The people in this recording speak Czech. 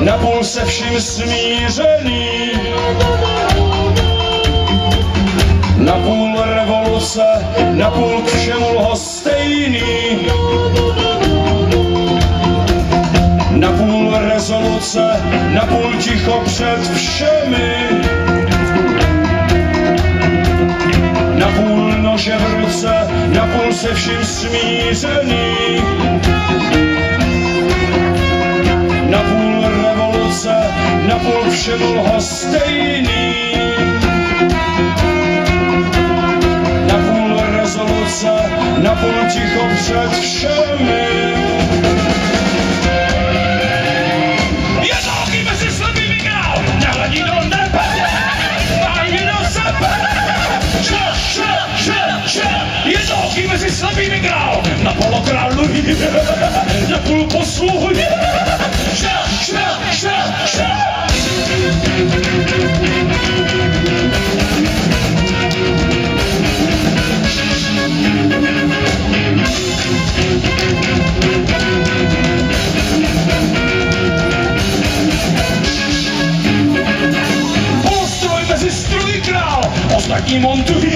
napůl se vším smířený, napůl revoluce, napůl k všemu lhostejný, napůl rezoluce, napůl ticho před všemi, napůl nože v ruce, napůl se vším smířený, napůl všemu lhostejný. Napůl rezoluce, napůl ticho před všemi. Mezi na polo na půl posluhují. কি মন্ত্রী